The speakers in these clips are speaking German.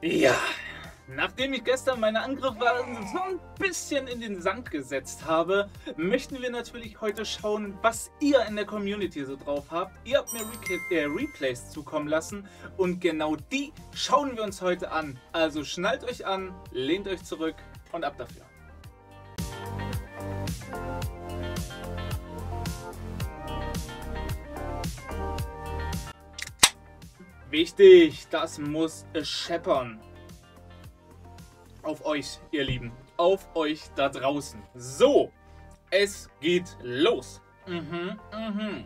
Ja, nachdem ich gestern meine Angriffe so ein bisschen in den Sand gesetzt habe, möchten wir natürlich heute schauen, was ihr in der Community so drauf habt. Ihr habt mir Re äh, Replays zukommen lassen und genau die schauen wir uns heute an. Also schnallt euch an, lehnt euch zurück und ab dafür. Wichtig, das muss scheppern. Auf euch, ihr Lieben. Auf euch da draußen. So, es geht los. Mhm, mhm.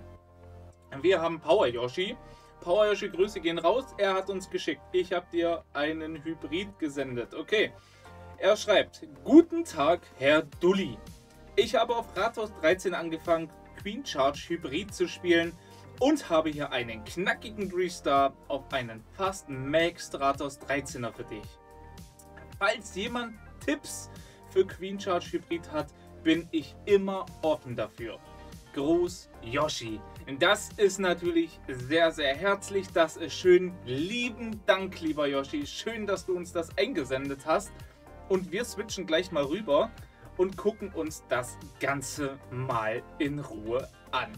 Wir haben Power Yoshi. Power Yoshi, Grüße gehen raus. Er hat uns geschickt. Ich habe dir einen Hybrid gesendet. Okay. Er schreibt: Guten Tag, Herr Dulli. Ich habe auf Rathaus 13 angefangen, Queen Charge Hybrid zu spielen und habe hier einen knackigen 3-Star auf einen fast Max Stratos 13er für dich. Falls jemand Tipps für Queen Charge Hybrid hat, bin ich immer offen dafür. Gruß Yoshi. Das ist natürlich sehr, sehr herzlich. Das ist schön. Lieben Dank, lieber Yoshi. Schön, dass du uns das eingesendet hast. Und wir switchen gleich mal rüber und gucken uns das Ganze mal in Ruhe an.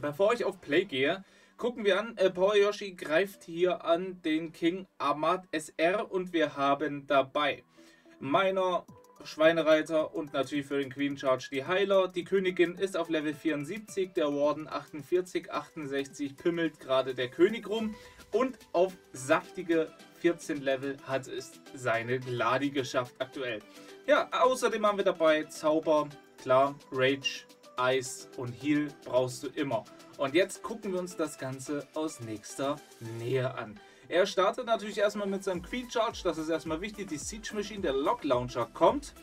Bevor ich auf Play gehe, gucken wir an. Äh, Power Yoshi greift hier an den King Ahmad SR und wir haben dabei meiner Schweinereiter und natürlich für den Queen Charge die Heiler. Die Königin ist auf Level 74, der Warden 48, 68 pimmelt gerade der König rum und auf saftige 14 Level hat es seine Gladi geschafft aktuell. Ja, außerdem haben wir dabei Zauber, klar, Rage, Eis und Heal brauchst du immer. Und jetzt gucken wir uns das Ganze aus nächster Nähe an. Er startet natürlich erstmal mit seinem Queen Charge, das ist erstmal wichtig. Die Siege Machine, der Lock Launcher kommt.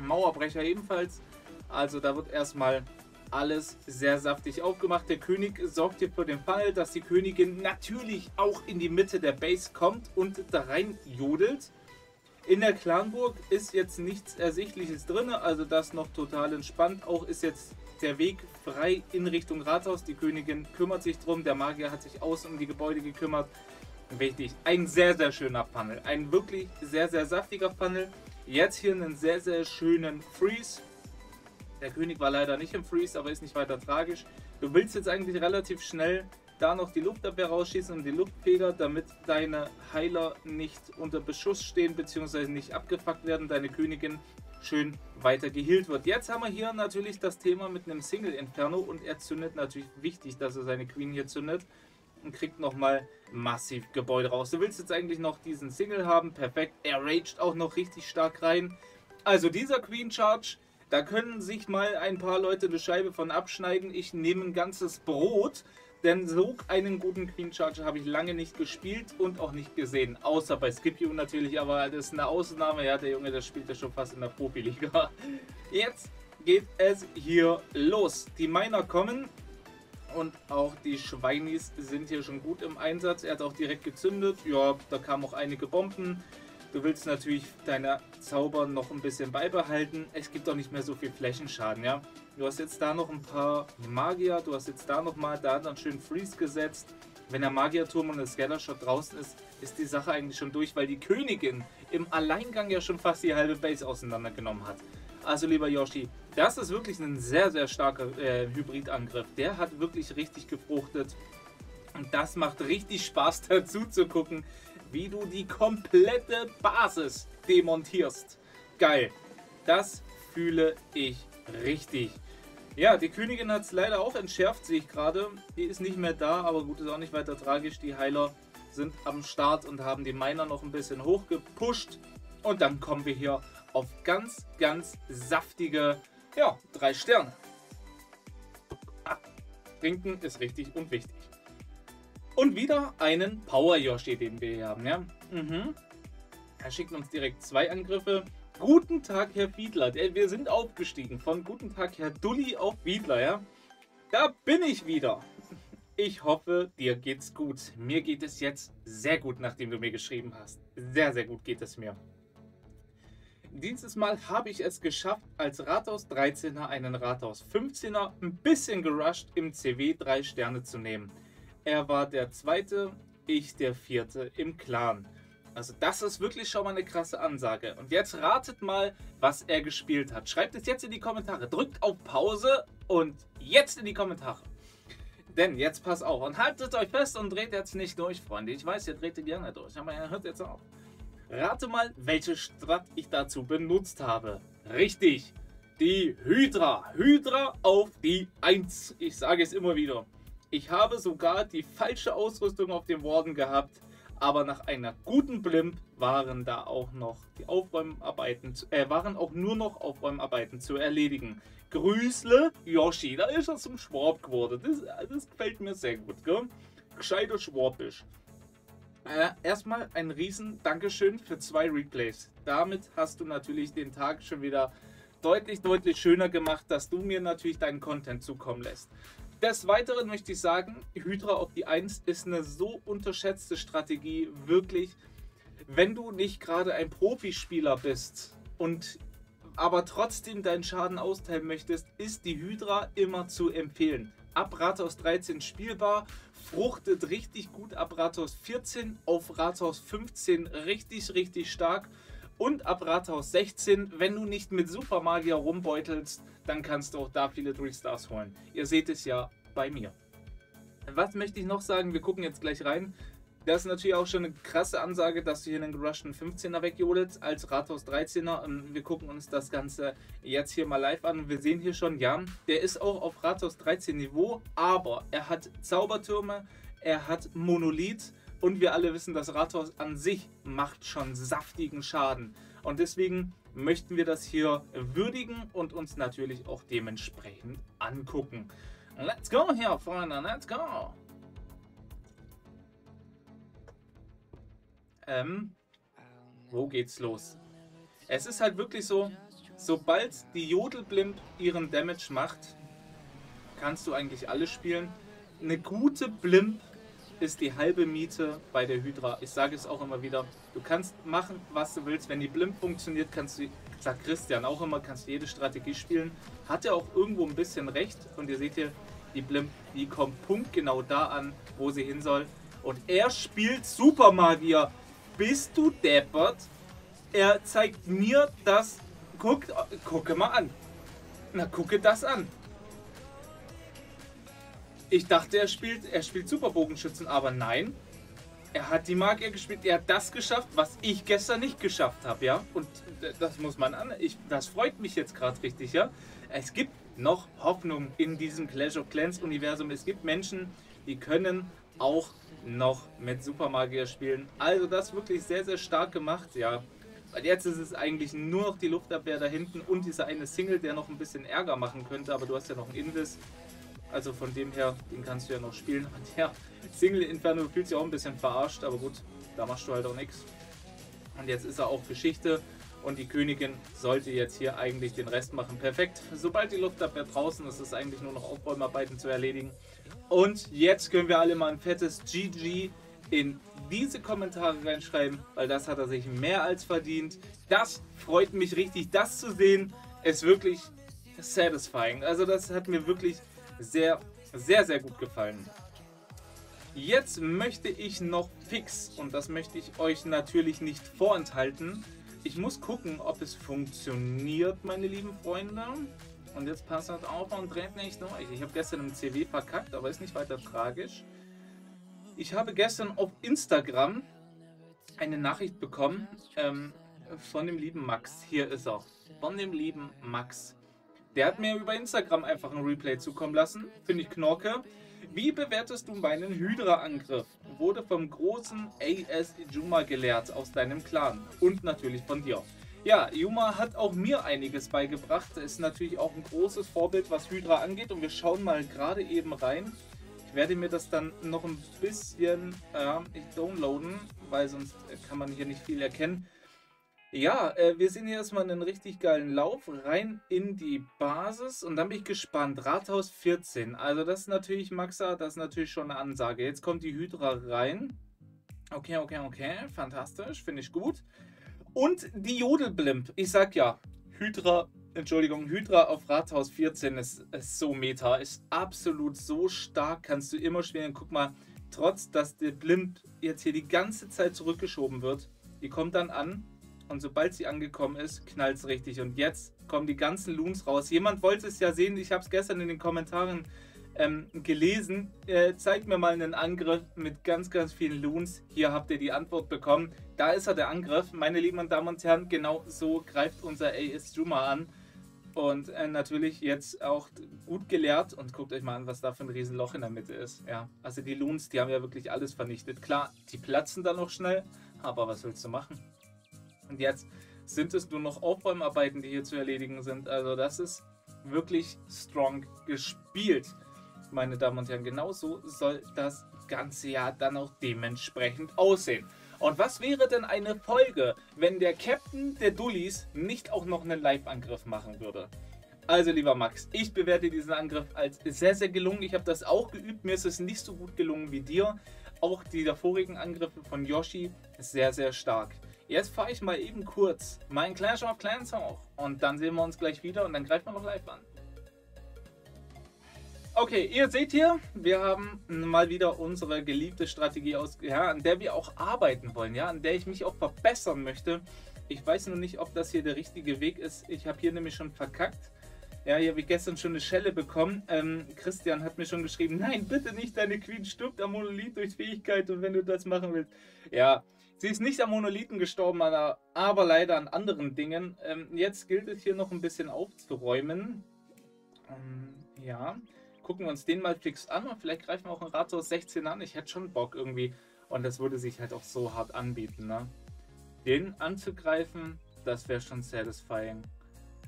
Mauerbrecher ebenfalls. Also da wird erstmal alles sehr saftig aufgemacht. Der König sorgt hier für den Fall, dass die Königin natürlich auch in die Mitte der Base kommt und da rein jodelt. In der Clanburg ist jetzt nichts Ersichtliches drin, also das noch total entspannt. Auch ist jetzt der Weg frei in Richtung Rathaus. Die Königin kümmert sich drum, der Magier hat sich außen um die Gebäude gekümmert. Wichtig, ein sehr, sehr schöner Funnel. Ein wirklich sehr, sehr saftiger Funnel. Jetzt hier einen sehr, sehr schönen Freeze. Der König war leider nicht im Freeze, aber ist nicht weiter tragisch. Du willst jetzt eigentlich relativ schnell da noch die Luftabwehr rausschießen und die Luftfeder, damit deine Heiler nicht unter Beschuss stehen bzw. nicht abgefuckt werden, deine Königin schön weiter geheilt wird. Jetzt haben wir hier natürlich das Thema mit einem Single Inferno und er zündet natürlich wichtig, dass er seine Queen hier zündet und kriegt nochmal massiv Gebäude raus. Du willst jetzt eigentlich noch diesen Single haben, perfekt. Er raged auch noch richtig stark rein. Also dieser Queen Charge, da können sich mal ein paar Leute eine Scheibe von abschneiden. Ich nehme ein ganzes Brot denn so einen guten Queen Charger habe ich lange nicht gespielt und auch nicht gesehen. Außer bei Skipio natürlich, aber das ist eine Ausnahme. Ja, der Junge, der spielt ja schon fast in der Profiliga. Jetzt geht es hier los. Die Miner kommen und auch die Schweinis sind hier schon gut im Einsatz. Er hat auch direkt gezündet. Ja, da kamen auch einige Bomben. Du willst natürlich deine Zauber noch ein bisschen beibehalten. Es gibt doch nicht mehr so viel Flächenschaden, ja. Du hast jetzt da noch ein paar Magier, du hast jetzt da nochmal, da dann schön Freeze gesetzt. Wenn der Magierturm und der Scatter-Shot draußen ist, ist die Sache eigentlich schon durch, weil die Königin im Alleingang ja schon fast die halbe Base auseinandergenommen hat. Also lieber Yoshi, das ist wirklich ein sehr, sehr starker äh, Hybridangriff. Der hat wirklich richtig gefruchtet. Und das macht richtig Spaß dazu zu gucken, wie du die komplette Basis demontierst. Geil. Das fühle ich richtig. Ja, die Königin hat es leider auch entschärft, sehe ich gerade. Die ist nicht mehr da, aber gut, ist auch nicht weiter tragisch. Die Heiler sind am Start und haben die Miner noch ein bisschen hochgepusht. Und dann kommen wir hier auf ganz, ganz saftige, ja, drei Sterne. Ah, trinken ist richtig und wichtig. Und wieder einen Power Yoshi, den wir hier haben. Ja? Mhm. Er schickt uns direkt zwei Angriffe. Guten Tag, Herr Fiedler. Wir sind aufgestiegen von Guten Tag, Herr Dulli auf Fiedler. Ja? Da bin ich wieder. Ich hoffe, dir geht's gut. Mir geht es jetzt sehr gut, nachdem du mir geschrieben hast. Sehr, sehr gut geht es mir. Dieses Mal habe ich es geschafft, als Rathaus 13er einen Rathaus 15er ein bisschen gerusht im CW 3 Sterne zu nehmen. Er war der zweite, ich der vierte im Clan. Also das ist wirklich schon mal eine krasse Ansage. Und jetzt ratet mal, was er gespielt hat. Schreibt es jetzt in die Kommentare. Drückt auf Pause und jetzt in die Kommentare. Denn jetzt pass auf und haltet euch fest und dreht jetzt nicht durch, Freunde. Ich weiß, ihr dreht gerne durch, aber ihr hört jetzt auf. Rate mal, welche Strat ich dazu benutzt habe. Richtig, die Hydra. Hydra auf die 1. Ich sage es immer wieder. Ich habe sogar die falsche Ausrüstung auf dem Warden gehabt, aber nach einer guten Blimp waren da auch noch die Aufräumarbeiten, äh, waren auch nur noch Aufräumarbeiten zu erledigen. Grüßle Yoshi, da ist er zum Schwab geworden. Das, das gefällt mir sehr gut, gell? Gescheiter Schwabisch. Äh, erstmal ein riesen Dankeschön für zwei Replays. Damit hast du natürlich den Tag schon wieder deutlich, deutlich schöner gemacht, dass du mir natürlich deinen Content zukommen lässt. Des Weiteren möchte ich sagen, Hydra auf die 1 ist eine so unterschätzte Strategie, wirklich. Wenn du nicht gerade ein Profispieler bist und aber trotzdem deinen Schaden austeilen möchtest, ist die Hydra immer zu empfehlen. Ab Rathaus 13 spielbar, fruchtet richtig gut ab Rathaus 14, auf Rathaus 15 richtig, richtig stark und ab Rathaus 16, wenn du nicht mit Supermagier rumbeutelst, dann kannst du auch da viele 3-Stars holen. Ihr seht es ja bei mir. Was möchte ich noch sagen? Wir gucken jetzt gleich rein. Das ist natürlich auch schon eine krasse Ansage, dass du hier einen gerushten 15er wegjodelst als Rathaus 13er. Und wir gucken uns das Ganze jetzt hier mal live an. Wir sehen hier schon, ja, der ist auch auf Rathaus 13 Niveau, aber er hat Zaubertürme, er hat Monolith und wir alle wissen, das Rathaus an sich macht schon saftigen Schaden. Und deswegen möchten wir das hier würdigen und uns natürlich auch dementsprechend angucken. Let's go hier, Freunde, let's go! Ähm, wo geht's los? Es ist halt wirklich so, sobald die Jodelblimp ihren Damage macht, kannst du eigentlich alles spielen. Eine gute Blimp ist die halbe Miete bei der Hydra. Ich sage es auch immer wieder. Du kannst machen, was du willst. Wenn die Blimp funktioniert, kannst du, sagt Christian auch immer, kannst du jede Strategie spielen. Hat er auch irgendwo ein bisschen recht. Und ihr seht hier, die Blimp, die kommt punktgenau da an, wo sie hin soll. Und er spielt Supermagier. Bist du deppert? Er zeigt mir das. Guck, gucke mal an. Na, gucke das an. Ich dachte, er spielt, er spielt Superbogenschützen, aber nein. Er hat die Magier gespielt, er hat das geschafft, was ich gestern nicht geschafft habe, ja. Und das muss man an. Ich, das freut mich jetzt gerade richtig, ja. Es gibt noch Hoffnung in diesem Clash of Clans Universum. Es gibt Menschen, die können auch noch mit Supermagier spielen. Also das wirklich sehr, sehr stark gemacht, ja. Weil jetzt ist es eigentlich nur noch die Luftabwehr da hinten und dieser eine Single, der noch ein bisschen Ärger machen könnte. Aber du hast ja noch einen Invis, also von dem her, den kannst du ja noch spielen. Der Single Inferno fühlt sich auch ein bisschen verarscht, aber gut, da machst du halt auch nichts. Und jetzt ist er auch Geschichte und die Königin sollte jetzt hier eigentlich den Rest machen. Perfekt. Sobald die Luftabwehr draußen ist, ist es eigentlich nur noch Aufräumarbeiten zu erledigen. Und jetzt können wir alle mal ein fettes GG in diese Kommentare reinschreiben, weil das hat er sich mehr als verdient. Das freut mich richtig, das zu sehen. Ist wirklich satisfying. Also das hat mir wirklich sehr, sehr, sehr gut gefallen. Jetzt möchte ich noch fix, und das möchte ich euch natürlich nicht vorenthalten, ich muss gucken, ob es funktioniert, meine lieben Freunde. Und jetzt passt halt auf und dreht nicht durch. Ich habe gestern im CW verkackt, aber ist nicht weiter tragisch. Ich habe gestern auf Instagram eine Nachricht bekommen ähm, von dem lieben Max. Hier ist er. Von dem lieben Max. Der hat mir über Instagram einfach ein Replay zukommen lassen. Finde ich knorke. Wie bewertest du meinen Hydra-Angriff? Wurde vom großen AS Juma gelehrt aus deinem Clan und natürlich von dir. Ja, Juma hat auch mir einiges beigebracht. Ist natürlich auch ein großes Vorbild, was Hydra angeht. Und wir schauen mal gerade eben rein. Ich werde mir das dann noch ein bisschen äh, downloaden, weil sonst kann man hier nicht viel erkennen. Ja, äh, wir sehen hier erstmal einen richtig geilen Lauf rein in die Basis und dann bin ich gespannt. Rathaus 14, also das ist natürlich, Maxa, das ist natürlich schon eine Ansage. Jetzt kommt die Hydra rein. Okay, okay, okay, fantastisch, finde ich gut. Und die Jodelblimp, ich sag ja, Hydra, Entschuldigung, Hydra auf Rathaus 14 ist, ist so meta, ist absolut so stark, kannst du immer spielen. Guck mal, trotz dass der Blimp jetzt hier die ganze Zeit zurückgeschoben wird, Die kommt dann an und sobald sie angekommen ist, knallt es richtig. Und jetzt kommen die ganzen Loons raus. Jemand wollte es ja sehen, ich habe es gestern in den Kommentaren ähm, gelesen. Äh, zeigt mir mal einen Angriff mit ganz, ganz vielen Loons. Hier habt ihr die Antwort bekommen. Da ist er der Angriff. Meine lieben Damen und Herren, genau so greift unser AS Juma an. Und äh, natürlich jetzt auch gut gelehrt. Und guckt euch mal an, was da für ein Riesenloch in der Mitte ist. Ja, also die Loons, die haben ja wirklich alles vernichtet. Klar, die platzen dann noch schnell. Aber was willst du machen? Und jetzt sind es nur noch Aufräumarbeiten, die hier zu erledigen sind. Also das ist wirklich strong gespielt meine Damen und Herren. Genauso soll das ganze Jahr dann auch dementsprechend aussehen. Und was wäre denn eine Folge, wenn der Captain der Dullis nicht auch noch einen Live-Angriff machen würde? Also lieber Max, ich bewerte diesen Angriff als sehr, sehr gelungen. Ich habe das auch geübt. Mir ist es nicht so gut gelungen wie dir. Auch die vorigen Angriffe von Yoshi sehr, sehr stark. Jetzt fahre ich mal eben kurz meinen Clash of Clans hoch. Und dann sehen wir uns gleich wieder und dann greifen wir noch live an. Okay, ihr seht hier, wir haben mal wieder unsere geliebte Strategie aus, ja, an der wir auch arbeiten wollen, ja, an der ich mich auch verbessern möchte. Ich weiß nur nicht, ob das hier der richtige Weg ist. Ich habe hier nämlich schon verkackt. Ja, hier habe ich gestern schon eine Schelle bekommen. Ähm, Christian hat mir schon geschrieben, nein, bitte nicht, deine Queen stirbt am Monolith durch Fähigkeit und wenn du das machen willst. Ja, sie ist nicht am Monolithen gestorben, aber leider an anderen Dingen. Ähm, jetzt gilt es hier noch ein bisschen aufzuräumen. Ähm, ja, gucken wir uns den mal fix an und vielleicht greifen wir auch einen Rathaus 16 an. Ich hätte schon Bock irgendwie. Und das würde sich halt auch so hart anbieten, ne? Den anzugreifen, das wäre schon satisfying.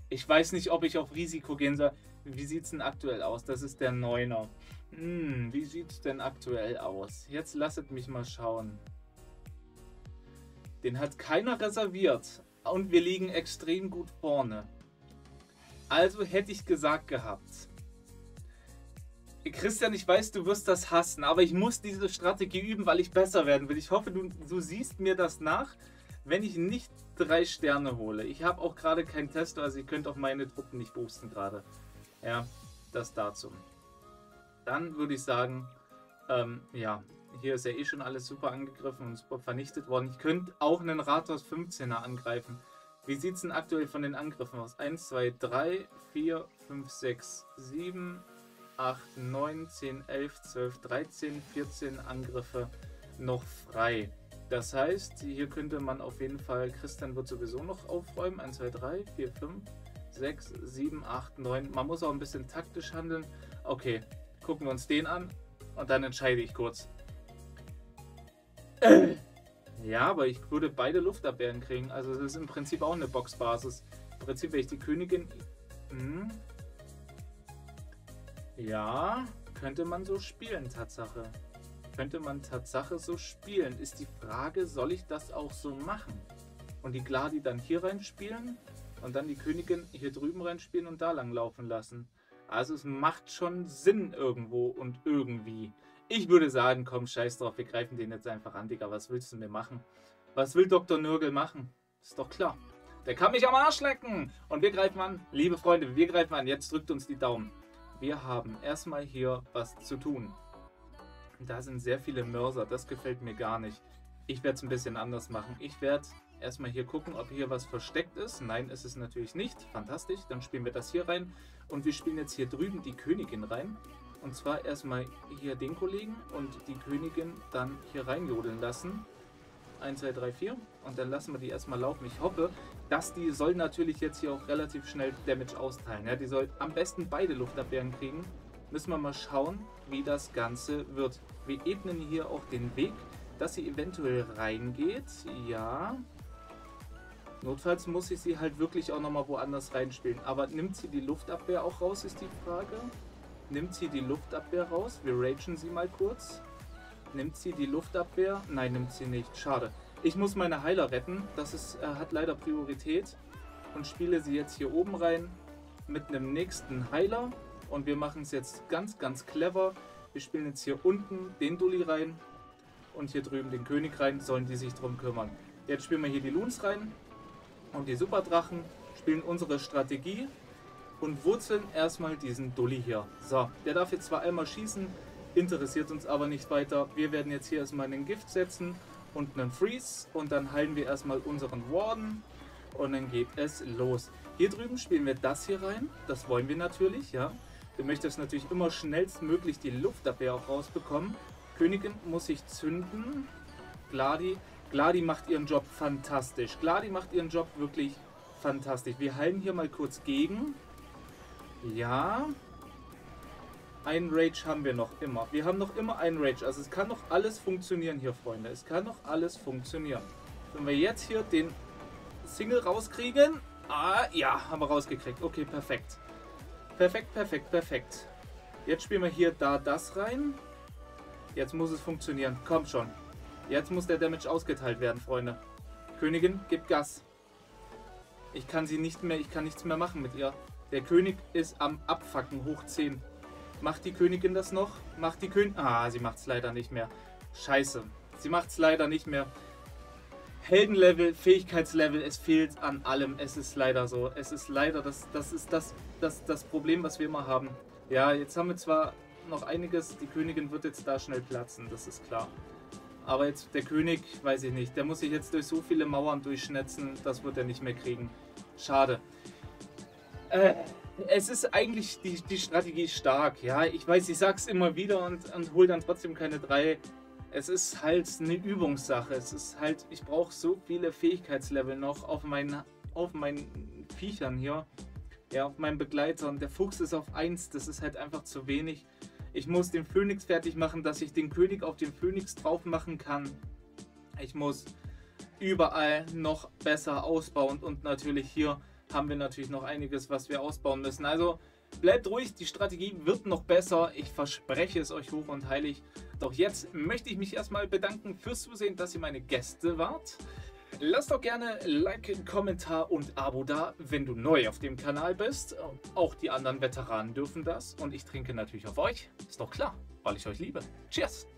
Ich weiß nicht, ob ich auf Risiko gehen soll. Wie sieht es denn aktuell aus? Das ist der Neuner. Hm, wie sieht es denn aktuell aus? Jetzt lasset mich mal schauen. Den hat keiner reserviert. Und wir liegen extrem gut vorne. Also hätte ich gesagt gehabt, Christian, ich weiß, du wirst das hassen, aber ich muss diese Strategie üben, weil ich besser werden will. Ich hoffe, du, du siehst mir das nach, wenn ich nicht drei Sterne hole. Ich habe auch gerade keinen Tester, also ich könnte auch meine Truppen nicht boosten gerade. Ja, das dazu. Dann würde ich sagen, ähm, ja, hier ist ja eh schon alles super angegriffen und super vernichtet worden. Ich könnte auch einen Rathaus 15er angreifen. Wie sieht es denn aktuell von den Angriffen aus? 1, 2, 3, 4, 5, 6, 7, 8, 9, 10, 11, 12, 13, 14 Angriffe noch frei. Das heißt, hier könnte man auf jeden Fall, Christian wird sowieso noch aufräumen. 1, 2, 3, 4, 5, 6, 7, 8, 9. Man muss auch ein bisschen taktisch handeln. Okay, gucken wir uns den an und dann entscheide ich kurz. Ja, aber ich würde beide Luftabwehren kriegen. Also das ist im Prinzip auch eine Boxbasis. Im Prinzip, wenn ich die Königin... Hm, ja, könnte man so spielen, Tatsache. Könnte man Tatsache so spielen. Ist die Frage, soll ich das auch so machen? Und die Gladi dann hier reinspielen und dann die Königin hier drüben reinspielen und da lang laufen lassen. Also es macht schon Sinn irgendwo und irgendwie. Ich würde sagen, komm, scheiß drauf, wir greifen den jetzt einfach an, Digga. Was willst du mir machen? Was will Dr. Nörgel machen? Ist doch klar. Der kann mich am Arsch lecken. Und wir greifen an. Liebe Freunde, wir greifen an. Jetzt drückt uns die Daumen wir haben erstmal hier was zu tun. Da sind sehr viele Mörser, das gefällt mir gar nicht. Ich werde es ein bisschen anders machen. Ich werde erstmal hier gucken, ob hier was versteckt ist. Nein, ist es natürlich nicht. Fantastisch. Dann spielen wir das hier rein. Und wir spielen jetzt hier drüben die Königin rein. Und zwar erstmal hier den Kollegen und die Königin dann hier reinjodeln lassen. 1, 2, 3, 4. Und dann lassen wir die erstmal laufen. Ich hoffe, dass die soll natürlich jetzt hier auch relativ schnell Damage austeilen. Ja, die soll am besten beide Luftabwehren kriegen. Müssen wir mal schauen, wie das Ganze wird. Wir ebnen hier auch den Weg, dass sie eventuell reingeht. Ja. Notfalls muss ich sie halt wirklich auch nochmal woanders reinspielen. Aber nimmt sie die Luftabwehr auch raus, ist die Frage. Nimmt sie die Luftabwehr raus? Wir ragen sie mal kurz. Nimmt sie die Luftabwehr? Nein, nimmt sie nicht. Schade. Ich muss meine Heiler retten. Das ist, äh, hat leider Priorität. Und spiele sie jetzt hier oben rein mit einem nächsten Heiler. Und wir machen es jetzt ganz, ganz clever. Wir spielen jetzt hier unten den Dulli rein und hier drüben den König rein. Sollen die sich drum kümmern. Jetzt spielen wir hier die Loons rein und die Superdrachen. Spielen unsere Strategie und wurzeln erstmal diesen Dulli hier. So, der darf jetzt zwar einmal schießen, interessiert uns aber nicht weiter. Wir werden jetzt hier erstmal einen Gift setzen und einen Freeze und dann heilen wir erstmal unseren Warden und dann geht es los. Hier drüben spielen wir das hier rein, das wollen wir natürlich, ja. Du möchtest natürlich immer schnellstmöglich die Luftabwehr auch rausbekommen. Königin muss sich zünden. Gladi, Gladi macht ihren Job fantastisch. Gladi macht ihren Job wirklich fantastisch. Wir heilen hier mal kurz gegen. Ja. Ein Rage haben wir noch immer. Wir haben noch immer einen Rage. Also es kann noch alles funktionieren hier, Freunde. Es kann noch alles funktionieren. Wenn wir jetzt hier den Single rauskriegen. Ah, ja, haben wir rausgekriegt. Okay, perfekt. Perfekt, perfekt, perfekt. Jetzt spielen wir hier da das rein. Jetzt muss es funktionieren. Kommt schon. Jetzt muss der Damage ausgeteilt werden, Freunde. Königin, gib Gas. Ich kann sie nicht mehr, ich kann nichts mehr machen mit ihr. Der König ist am Abfacken, hoch 10. Macht die Königin das noch? Macht die Königin... Ah, sie macht es leider nicht mehr. Scheiße. Sie macht es leider nicht mehr. Heldenlevel, Fähigkeitslevel, es fehlt an allem. Es ist leider so. Es ist leider, das, das ist das, das, das Problem, was wir immer haben. Ja, jetzt haben wir zwar noch einiges, die Königin wird jetzt da schnell platzen, das ist klar. Aber jetzt der König, weiß ich nicht, der muss sich jetzt durch so viele Mauern durchschnetzen, das wird er nicht mehr kriegen. Schade. Äh, es ist eigentlich, die, die Strategie stark, ja. Ich weiß, ich sag's immer wieder und, und hol dann trotzdem keine drei es ist halt eine Übungssache. Es ist halt, ich brauche so viele Fähigkeitslevel noch auf meinen, auf meinen Viechern hier. Ja, auf meinen Begleitern. Der Fuchs ist auf 1, das ist halt einfach zu wenig. Ich muss den Phönix fertig machen, dass ich den König auf den Phönix drauf machen kann. Ich muss überall noch besser ausbauen und natürlich hier haben wir natürlich noch einiges, was wir ausbauen müssen. Also Bleibt ruhig, die Strategie wird noch besser. Ich verspreche es euch hoch und heilig. Doch jetzt möchte ich mich erstmal bedanken fürs Zusehen, dass ihr meine Gäste wart. Lasst doch gerne Like, Kommentar und Abo da, wenn du neu auf dem Kanal bist. Auch die anderen Veteranen dürfen das. Und ich trinke natürlich auf euch. Ist doch klar, weil ich euch liebe. Cheers!